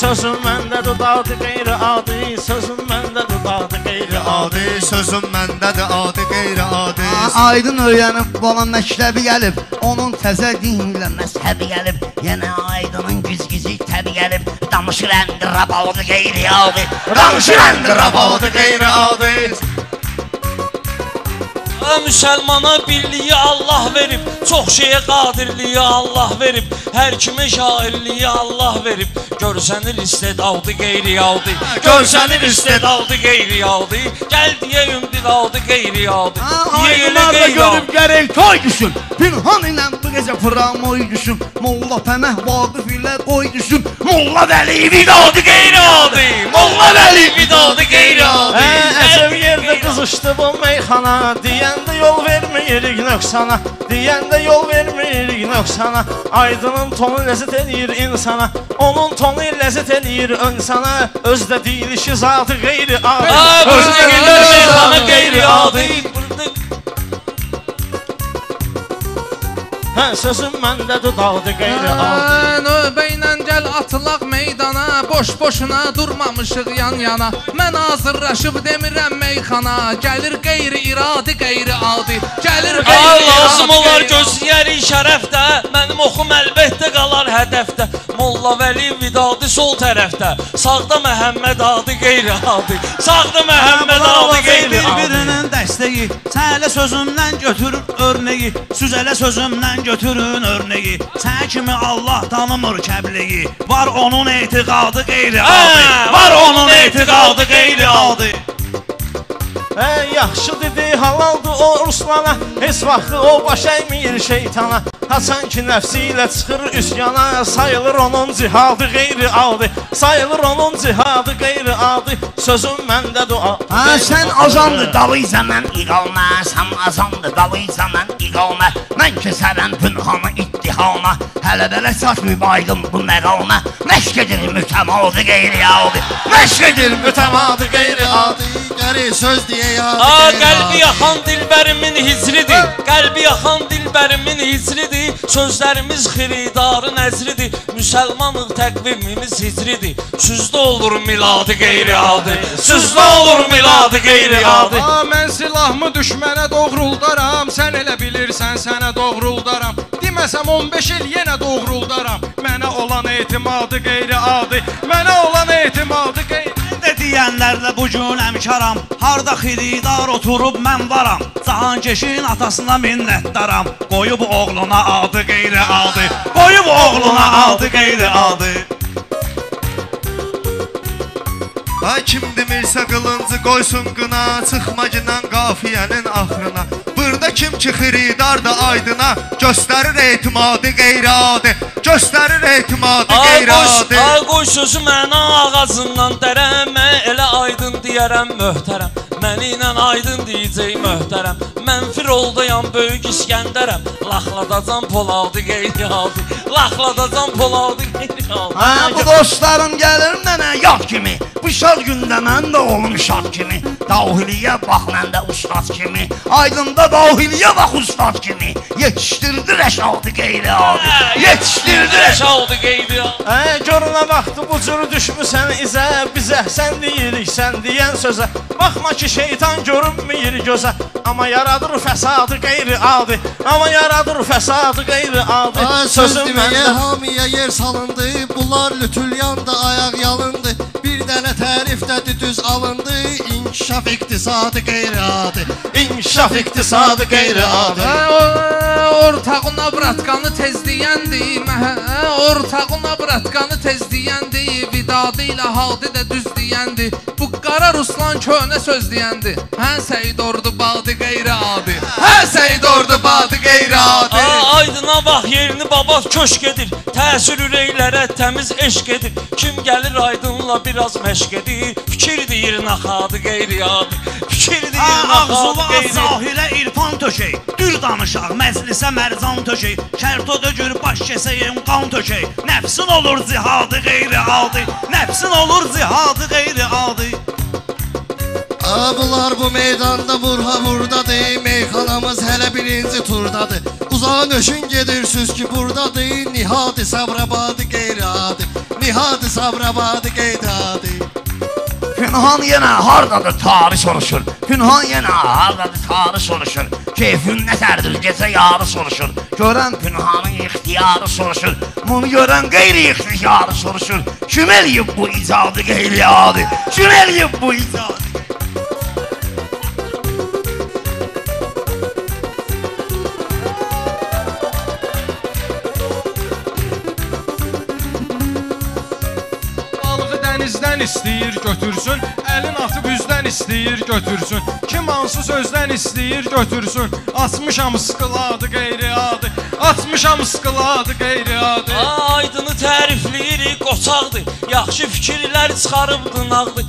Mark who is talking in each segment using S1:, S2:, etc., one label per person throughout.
S1: sözüm məndədir dadı qeyri-adi Sözüm məndədir dadı qeyri-adi
S2: Adi. Sözüm məndədir adi qeyri-adi
S3: Aydın öyrənib bala məktəbi gəlib. Onun təzə dinlə məzhəbi gəlib. Yenə aydının güzgüzü təbi gəlib. Danışır əndirab oldu qeyri aldı Danışır əndirab oldu qeyri aldı
S4: Ha, Müsəlmana birliyi Allah verib, çox şeyə qadirliyi Allah verib, hər kimə şairliyi Allah verib. Görsənir istedaldı qeyri aldı. Görsənir istedaldı qeyri aldı. Gəl deyə ümid aldı qeyri aldı. Deyə elə
S3: Aydınlar da
S4: qeyri
S3: görüb
S4: aldı.
S3: gərək toy düşün Pinhan ilə bu gecə pramoy düşün Molla Pəməh Vaqif ilə qoy düşün Molla Vəli vidadı
S4: Qeyri aldı. Molla Vəli vidadı qeyri aldı.
S1: Hə, əcəb yerdə qızışdı bu meyxana. Deyəndə yol verməyirik nöqsana. Deyəndə yol verməyirik nöqsana. Aydının tonu ləzzət eləyir insana. Onun tonu ləzzət eləyir insana. Özdə deyilişi zatı qeyri-adi
S4: Ha, özünə gəlir meyxana qeyri aldı.
S1: Hə, sözüm məndədir dadı qeyri-adi
S5: Növbə ilə gəl atılaq meydana Boş-boşuna durmamışıq yan-yana Mən hazırlaşıb demirəm meyxana Gəlir qeyri-iradi qeyri-adi Gəlir
S4: Ay
S5: qeyri-iradi
S4: lazım olar gözləyərik şərəfdə. Mənim oxum əlbəttə qalar hədəfdə. Molla Vəli vidadı sol tərəfdə. Sağda Məhəmməd adı qeyri-adi Sağda Məhəmməd adı
S6: Bir-birinin Sələ sözümdən götürür örneği Süzələ sözümdən götürün örneği Sən kimi Allah tanımır kəbliyi Var onun etiqadı qeyri-adi.
S4: Hə,
S6: Var onun etiqadı qeyri-adi
S1: Hə, yaxşı dedi, halaldı o Ruslana. Heç vaxtı o baş əymir şeytana. Haçan ki nəfsi ilə çıxır üsyana. Sayılır onun cihadı qeyri-adi. Sayılır onun cihadı qeyri-adi. Sözüm məndə dua.
S3: Ha sən azandı dalıysa mən iqalmə. Sən azandı dalıysa mən iqalmə. Mən kəsərəm pünhanı ittihama. Hələ belə saç mübaydım bu məqamə Məşq edir mütəmadı qeyri aldı Məşq edir
S1: Mütəmadı qeyri-adi.
S2: Gərək söz deyə qeyri-adi.
S4: qəlbi yaxan dilbərimin hicridir Qəlbi yaxan dilbərimin hicridir Sözlərimiz xiridarı nəzridir. Müsəlmanıq təqvimimiz hicridir Süzdə olur miladı qeyri-adi. Süzdə olur miladı qeyri-adi.
S5: Ha, mən silahımı düşmənə doğruldaram. Sən elə bilirsən sənə doğruldaram. Deməsəm 15 il yenə doğruldaram. Mənə olan etimadı qeyri-adi. Mənə olan etimadı
S6: deyənlərlə bu gün əmkaram Harda xiridar oturub mən varam. Cahankeşin atasına minnətdaram. Qoyub oğluna adı qeyri-adi Qoyub oğluna adı qeyri-adi
S2: Ay kim demirsə qılıncı qoysun qına Çıxma ginən qafiyənin axırına. Burada kim ki xiridar da aydına Göstərir etimadı qeyri-adi. Göstərir etimadı
S4: Ay qoy,
S2: qeyri-adi.
S4: ay qoy sözü mənə ağacından dərəm Mən elə aydın deyərəm möhtərəm Məni ilə aydın deyəcək möhtərəm. Mən firoldayam böyük İskəndərəm. Laxladacam Poladı qeyri aldı. Laxladacam Poladı qeyri aldı.
S3: Ha bu dostlarım gəlir mənə yad kimi. Bu şad gündə mən də olum şad kimi. Dahiliyə bax məndə ustad kimi. Aydında dahiliyə bax ustad kimi. Yetişdirdi rəşadı qeyri adi Yetişdirdi rəşadı
S4: qeyri aldı.
S1: Hə, görünə vaxtı bu cür düşmüsən izə Bizə. Sən deyirik, sən deyən sözə. Baxma ki, şeytan görünməyir gözə. Amma yaradır fəsadı qeyri-adi Amma yaradır fəsadı qeyri-adi
S2: söz
S1: Sözüm
S2: deməyə
S1: məndə.
S2: hamiyə yer salındı. Bunlar lütülyandı, ayaq yalındı. Bir dənə tərif də düz alındı. İnkişaf iqtisadı qeyri-adi
S1: İnkişaf iqtisadı qeyri-adi
S5: Hə, o- Ortağına bratqanı tez deyəndi Məhə, ortağına bratqanı tez deyəndi Vidadı ilə hadi də düz deyəndi Ruslan köhnə söz deyəndi Hə Seyid ordu badı qeyri-adi. Hə Seyid ordu badı qeyri-adi.
S4: Aydına bax yerini babat köşk edir. Təsir ürəklərə təmiz eşq edir. Kim gəlir aydınla biraz məşq edir? Fikir deyir naxadı qeyri-adi. Fikir deyir naxadı qeyri-adi.
S6: Sahilə irfan tökey Dür danışaq, məclisə mərcan tökey Şərto dögür, baş kəsəyim, qan tökey Nəfsin olur zihadı qeyri-adi. Nəfsin olur zihadı qeyri-adi
S7: Ha bunlar bu meydanda burha buradadır Meyxanamız hələ birinci turdadır Uzağın öşün gedirsiniz ki buradadır Nihadi sabrabadı qeyradı Nihadi sabrabadı qeyradı
S3: Pünhan yenə hardadır tarih soruşur. Pünhan yenə hardadır tarih soruşur. Keyfin nətərdir gecə yarı soruşur. Görən Pünhanın ixtiyarı soruşur. Bunu görən qeyri-ixtiyarı soruşur. Kim eləyib bu icadı qeyri-adi? Kim eləyib bu icadı?
S8: Dənizdən istəyir götürsün, əlin atıb üzdən istəyir götürsün. Kim hansı sözdən istəyir götürsün. Açmışam sıqıladı qeyri-adi. Açmışam sıqıladı qeyri-adi.
S4: Aydını tərifləyirik, qoçaqdır. Yaxşı fikirlər çıxarıb dınaqdır.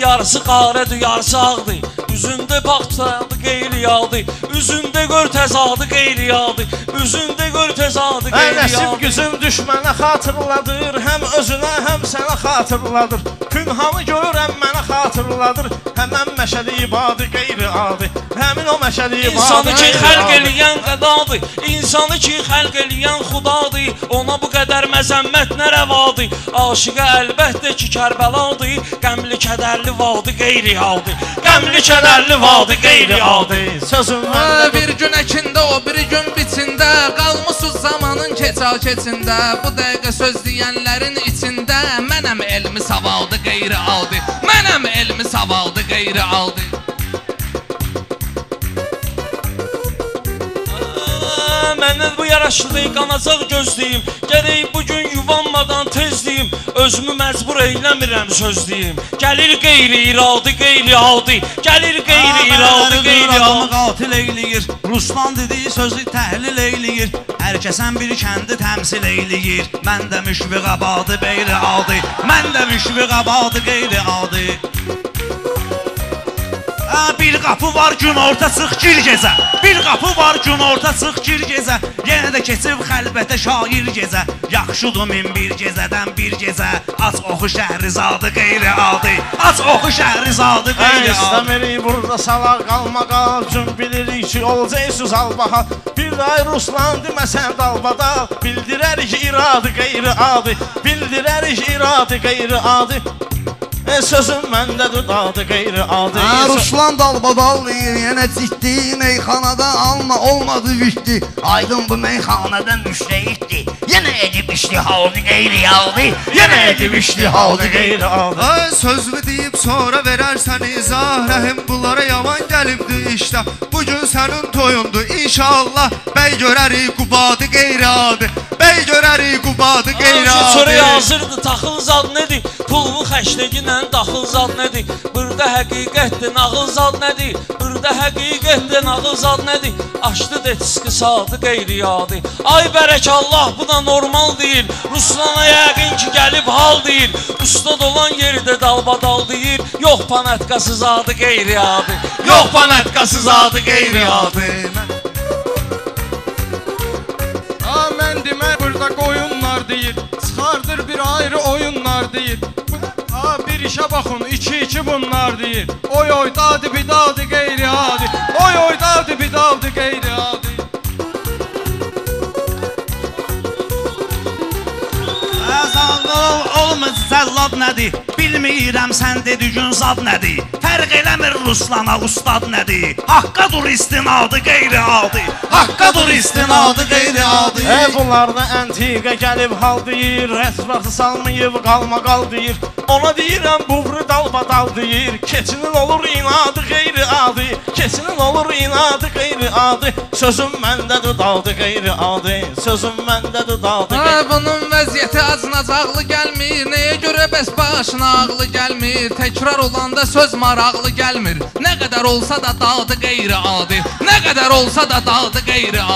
S4: Yarısı qarədir, yarısı ağdır. Üzündə baxsadı qeyri-adi. Üzündə gör təzadı qeyri-adi. Üzündə gör təzadı
S1: Ey nəsib
S4: qeyri-adi.
S1: güzün düşmənə xatırladır Həm özünə, həm sənə xatırladır Pünhanı görən mənə xatırladır Həmən məşədi ibadı qeyri-adi. Həmin o məşədi ibadı
S4: İnsanı ki xəlq eləyən qədadır İnsanı ki xəlq eləyən xudadır Ona bu qədər məzəmmət nə rəvadır Aşiqə əlbəttə ki Kərbəladır Qəmli kədərli vadı qeyri-adi. Qəmli kədərli vadı qeyri-adi.
S1: Sözüm
S5: Ha,
S1: məndə
S5: bir gün əkində o bir gün biçində. Qalmısız zamanın keçə keçində bu dəqiqə söz deyənlərin içində. Mənəm elmi savadı qeyri aldı mənəm elmi savadı qeyri aldı
S4: Məndən bu yaraşıqlı qanacaq gözləyim. Gərək bu gün yuvanmadan tezliyim. Özümü məcbur eyləmirəm sözləyim Gəlir qeyri-iradi, qeyri-adi Gəlir qeyri-iradi,
S6: adamı
S4: qeyri-adi
S6: qatil eyləyir. Ruslan dediyi sözü təhlil eyləyir. Hər kəsən bir kəndi təmsil eyləyir. Mən də müşfiq abadı beyri adi. Mən də müşfiq abadı qeyri adi Ha, bir qapı var gün orta çıx gir gezə Bir qapı var gün orta çıx gir gezə Yenə də keçib xəlbətə şair gezə Yaxşıdır min bir gezədən bir gezə Aç oxu şəhrizadı qeyri adi. Aç oxu şəhrizadı
S1: Ey
S6: qeyri adi.
S1: istəmirik burada salaq qalmaqa Cün bilirik ki olacaqsınız albaha. Bir ay Ruslan deməsən dalbadal Bildirərik iradı qeyri-adi Bildirərik iradı qeyri-adi E, sözüm məndədir dadı qeyri-adi
S3: Ha, Ruslan dalbadal deyir, yenə ciddi meyxanada alma olmadı vişdi. Aydın bu meyxanada müştəhiddir. Yenə edib iştihadı qeyri aldı. Yenə edib iştihadı qeyri
S1: qeyri-adi
S2: Ay sözümü deyib sonra verərsən izah Rəhim bunlara yaman gəlibdi işdə Bugün sənin toyundu inşallah Bəy görərik qubadı qeyradı Bəy görərik qubadı
S4: Çörək
S2: qeyradı
S4: hazırdır, taxıl zad nədir? İlə daxıl zad nədir? Burada həqiqətdir, nağıl zad nədir? Burada həqiqətdir, nağıl zad nədir? Açdı detiski sadı qeyri-adi. Ay bərək Allah, bu da normal deyil. Ruslana yəqin ki gəlib hal deyil. Ustad olan yerdə dalbadal deyir. Yox panatkası zadı qeyri-adi. Yox panatkası zadı qeyri-adi.
S8: Ha baxın, iki iki bunlar deyir. Oy oy dadı bir dadı qeyri adi. Oy oy dadı bir dadı qeyri adi.
S6: Əzal olmaz zəllad nədir? Bilmirəm sən dediyin zad nədir? Fərq eləmir Ruslana ustad nədir? Haqqa dur istinadı qeyri adi. Haqqa dur istinadı qeyri adi.
S1: E bunlarda antiqə gəlib hal deyir Rəsvası salmayıb qalma qal deyir Ona deyirəm buvru dalbadal deyir Keçinin olur inadı qeyri adi Keçinin olur inadı qeyri adi Sözüm məndədir dadı qeyri adi Sözüm məndədir dadı qeyri
S5: Ha, bunun vəziyyəti acınacaqlı gəlmir. Nəyə görə bəs başına ağlı gəlmir? Təkrar olanda söz maraqlı gəlmir. Nə qədər olsa da dadı qeyri-adi. Nə qədər olsa da dadı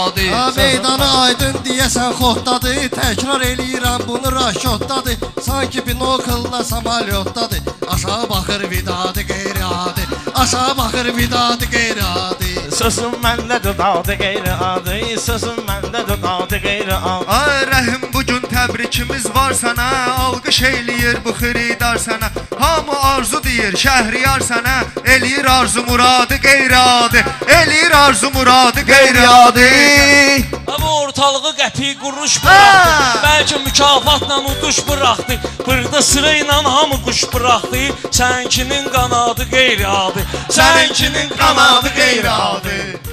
S5: qeyri-adi.
S7: Ha meydanı aydın deyəsən xotdadır Təkrar eləyirəm bunu raşotdadır Sanki binoklla samalyotdadır Aşağı baxır vidadı qeyri-adi. Aşağı baxır vidadı qeyri-adi.
S1: Sözüm məndədir dadı qeyri adi Sözüm məndədir dadı qeyri adi
S2: Ay Rəhim bugün təbrikimiz var sənə Alqış eləyir bu xiridar sənə. Hamı arzu deyir şəhriyar sənə. Eləyir arzu muradı qeyri-adi. Eləyir arzu muradı qeyri-adi.
S4: Ama ortalığı qəpik quruş bıraxdı Bəlkə mükafatla uduş bıraxdı Burada sıra ilə hamı quş bıraxdı Sənkinin qanadı qeyri-adi. Sənkinin qanadı qeyri-adi